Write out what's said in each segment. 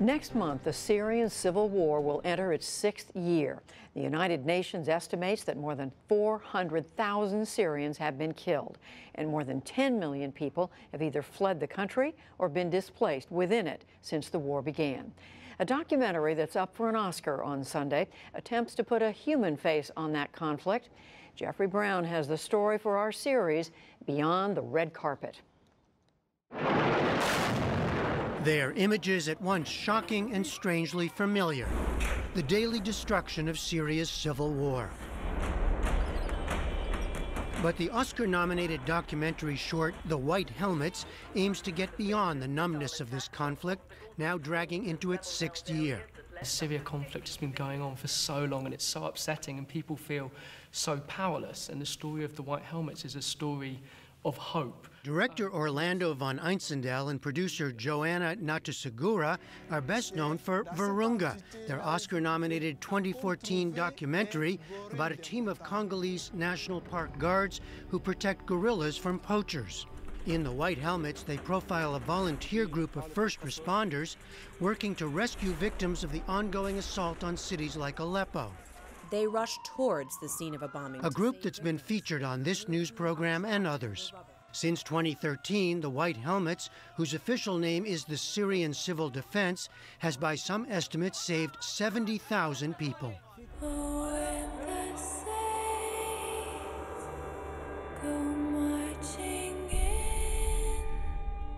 Next month, the Syrian civil war will enter its sixth year. The United Nations estimates that more than 400,000 Syrians have been killed, and more than 10 million people have either fled the country or been displaced within it since the war began. A documentary that's up for an Oscar on Sunday attempts to put a human face on that conflict. Jeffrey Brown has the story for our series, Beyond the Red Carpet. They are images at once shocking and strangely familiar. The daily destruction of Syria's civil war. But the Oscar nominated documentary short, The White Helmets, aims to get beyond the numbness of this conflict, now dragging into its sixth year. The Syria conflict has been going on for so long and it's so upsetting, and people feel so powerless. And the story of the White Helmets is a story of hope. Director Orlando von Einsiedel and producer Joanna Natasegara are best known for Virunga, their Oscar nominated 2014 documentary about a team of Congolese National Park guards who protect gorillas from poachers. In the White Helmets, they profile a volunteer group of first responders working to rescue victims of the ongoing assault on cities like Aleppo. They rush towards the scene of a bombing. A group that's been featured on this news program and others. Since 2013, the White Helmets, whose official name is the Syrian Civil Defense, has by some estimates saved 70,000 people.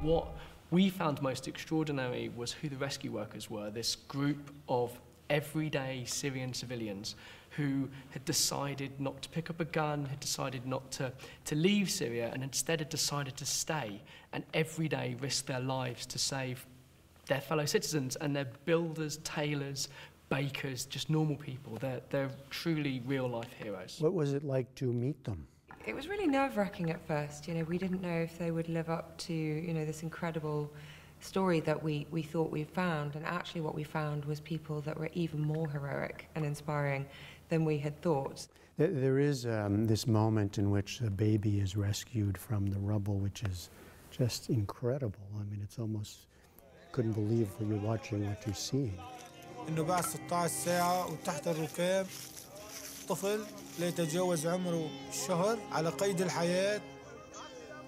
What we found most extraordinary was who the rescue workers were, this group of everyday Syrian civilians who had decided not to pick up a gun, had decided not to, to leave Syria, and instead had decided to stay and every day risk their lives to save their fellow citizens. And they're builders, tailors, bakers, just normal people. They're, they're truly real life heroes. What was it like to meet them? It was really nerve wracking at first. You know, we didn't know if they would live up to, you know, this incredible story that we, we thought we found. And actually, what we found was people that were even more heroic and inspiring than we had thought. There is um, this moment in which a baby is rescued from the rubble, which is just incredible. I mean, it's almost couldn't believe what you're watching what you're seeing. انه بعد 16 ساعة وتحت الركاب طفل لا يتجاوز عمره الشهر على قيد الحياة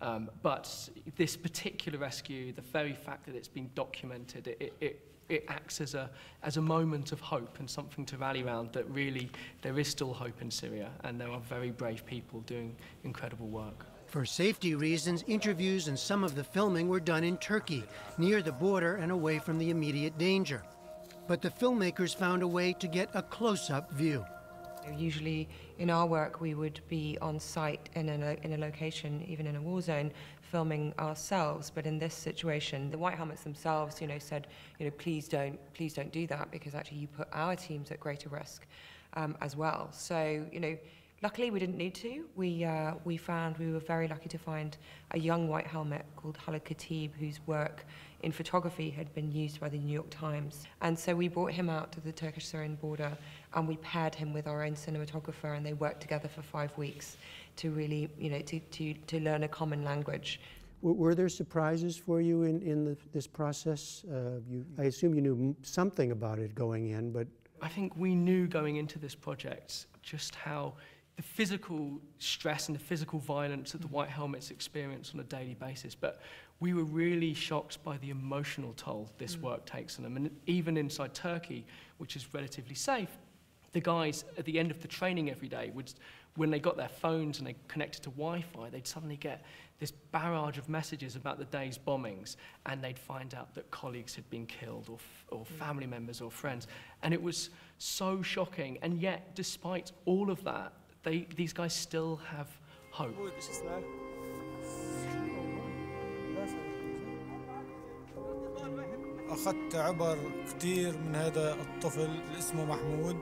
Um, but this particular rescue, the very fact that it's been documented, it, it, it acts as a, as a moment of hope and something to rally around that really there is still hope in Syria and there are very brave people doing incredible work. For safety reasons, interviews and some of the filming were done in Turkey, near the border and away from the immediate danger. But the filmmakers found a way to get a close up view. Usually, in our work, we would be on site in a, in a location, even in a war zone, filming ourselves. But in this situation, the White Helmets themselves, you know, said, you know, please don't, please don't do that because actually you put our teams at greater risk um, as well. So, you know, luckily we didn't need to. We uh, we found we were very lucky to find a young White Helmet called Khalid Khatib, whose work in photography had been used by the New York Times. And so we brought him out to the Turkish-Syrian border and we paired him with our own cinematographer and they worked together for five weeks to really, you know, to, to, to learn a common language. Were there surprises for you in, in the, this process? Uh, you, I assume you knew something about it going in, but... I think we knew going into this project just how the physical stress and the physical violence that the White Helmets experience on a daily basis, but we were really shocked by the emotional toll this mm. work takes on them. And even inside Turkey, which is relatively safe, the guys at the end of the training every day would, when they got their phones and they connected to Wi-Fi, they'd suddenly get this barrage of messages about the day's bombings, and they'd find out that colleagues had been killed, or, or mm. family members, or friends, and it was so shocking. And yet, despite all of that, they, these guys still have hope. أخذت عبر كثير من هذا الطفل اللي اسمه محمود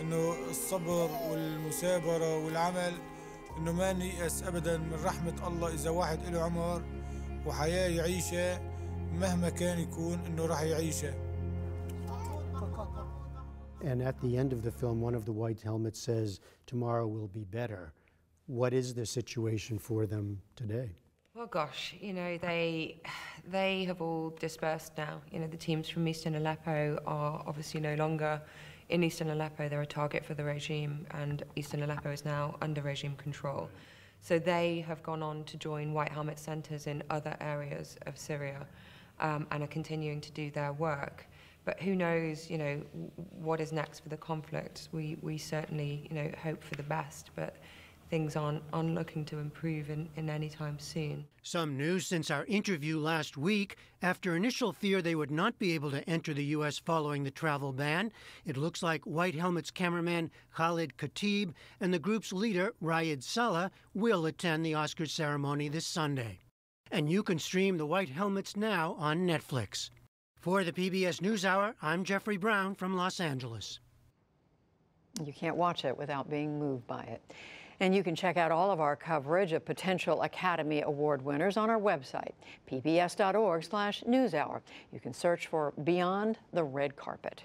انه الصبر والمثابره والعمل انه ما نيأس ابدا من رحمه الله اذا واحد له عمر وحياه يعيشها مهما كان يكون انه راح يعيشها And at the end of the film, one of the white helmets says, Tomorrow will be better. What is the situation for them today? Well, gosh, you know, they they have all dispersed now. You know, the teams from Eastern Aleppo are obviously no longer in Eastern Aleppo. They're a target for the regime, and Eastern Aleppo is now under regime control. So they have gone on to join White Helmet centers in other areas of Syria um, and are continuing to do their work. But who knows, you know, what is next for the conflict? We, we certainly, you know, hope for the best, but things aren't, aren't looking to improve in, in any time soon. Some news since our interview last week. After initial fear they would not be able to enter the U.S. following the travel ban, it looks like White Helmet's cameraman Khalid Khatib and the group's leader Raed Salah will attend the Oscars ceremony this Sunday. And you can stream the White Helmets now on Netflix. For the PBS NewsHour, I'm Jeffrey Brown from Los Angeles. You can't watch it without being moved by it. And you can check out all of our coverage of potential Academy Award winners on our website, pbs.org/newshour. You can search for Beyond the Red Carpet.